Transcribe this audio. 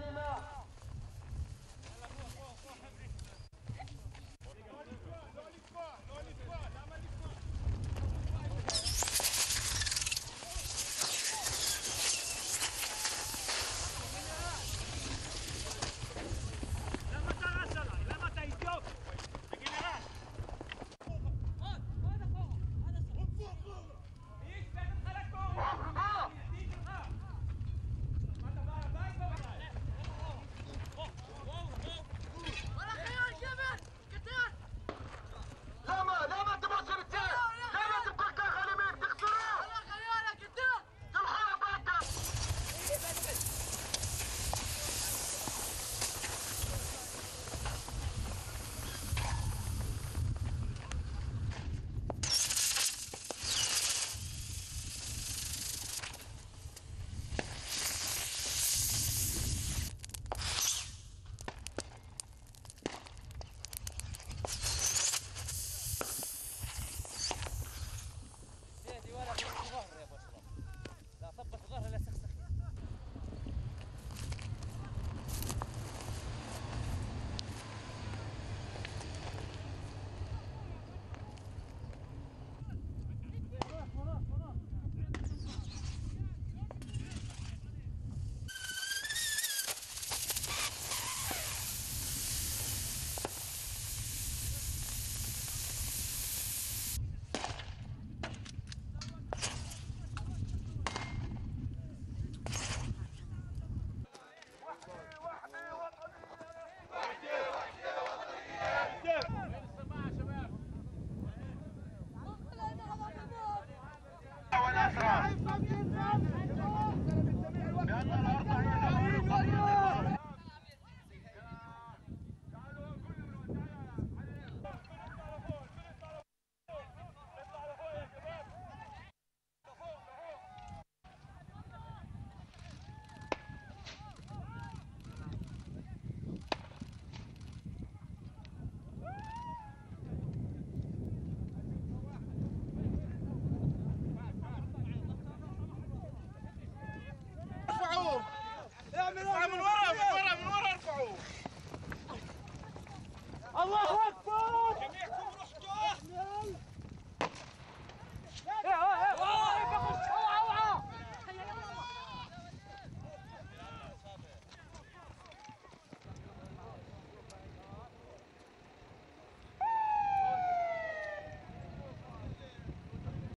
Neymar.